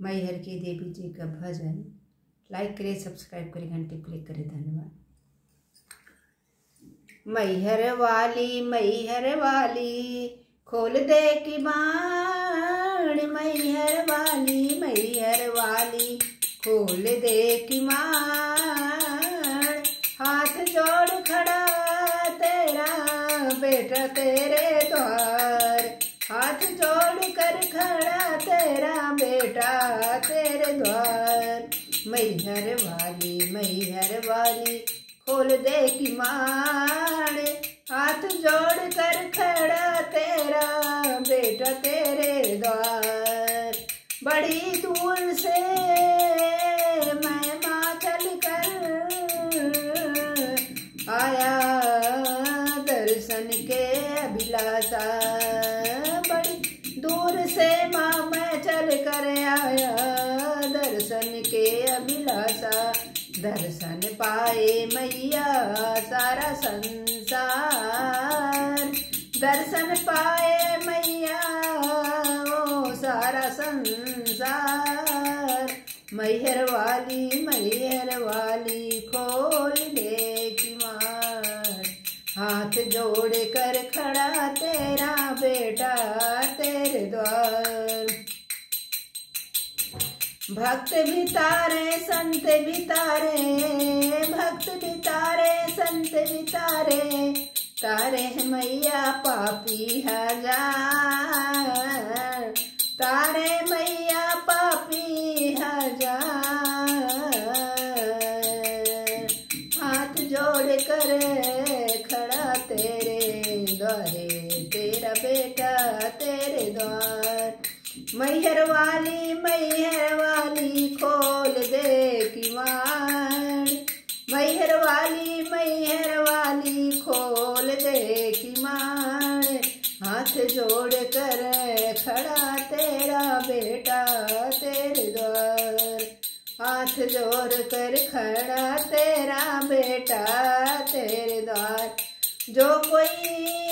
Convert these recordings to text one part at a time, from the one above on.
मैहर की देवी जी का भजन। लाइक करें सब्सक्राइब करें, घंटे क्लिक करें, धन्यवाद। मैहर वाली मैहर वाली, खोल दे की बाण। मैहर वाली मैहर वाली, खोल दे की माण हाथ जोड़ खड़ा तेरा, बेटा तेरे द्वार। हाथ जोड़ कर खड़ा तेरा बेटा, तेरे द्वार। मैहर वाली मैहर वाली, खोल दे की माण हाथ जोड़ कर खड़ा तेरा बेटा, तेरे द्वार। बड़ी दूर से मैं माँ चल कर आया, दर्शन के अभिलाषा। चल कर आया दर्शन के अभिलाषा। दर्शन पाए मैया सारा संसार। दर्शन पाए मैया, ओ सारा संसार। मैहर वाली मैहर वाली खोल दे मार हाथ जोड़ कर खड़ा तेरा बेटा, तेरे द्वार। भक्त भी तारे संत भी तारे भक्त भी तारे संत भी तारे तारे मैया पापी हज़ार। तारे मैया पापी हज़ार। हाथ जोड़ कर खड़ा तेरे द्वारे, तेरा बेटा मैहर वाली मैहर वाली खोल दे किवाड़। मैहर वाली मैहर वाली खोल दे किवाड़। हाथ जोड़ कर खड़ा तेरा बेटा तेरे द्वार। हाथ जोड़ कर खड़ा तेरा बेटा तेरे द्वार। जो कोई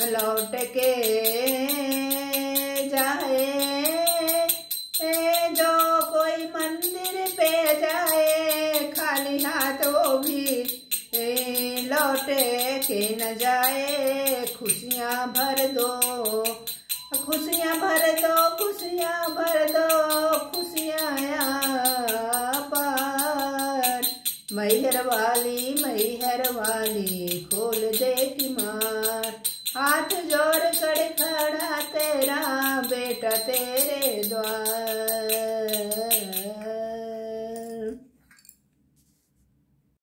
लौट के जाए। जो कोई मंदिर पे जाए, खाली हाथ भी लौट के न जाए। खुशियाँ भर दो, खुशियाँ भर दो, खुशियाँ भर दो, खुशियाँ पार मैहर वाली मैहर वाली, खोल दे हाथ जोड़ कर खड़ा तेरा बेटा तेरे द्वार।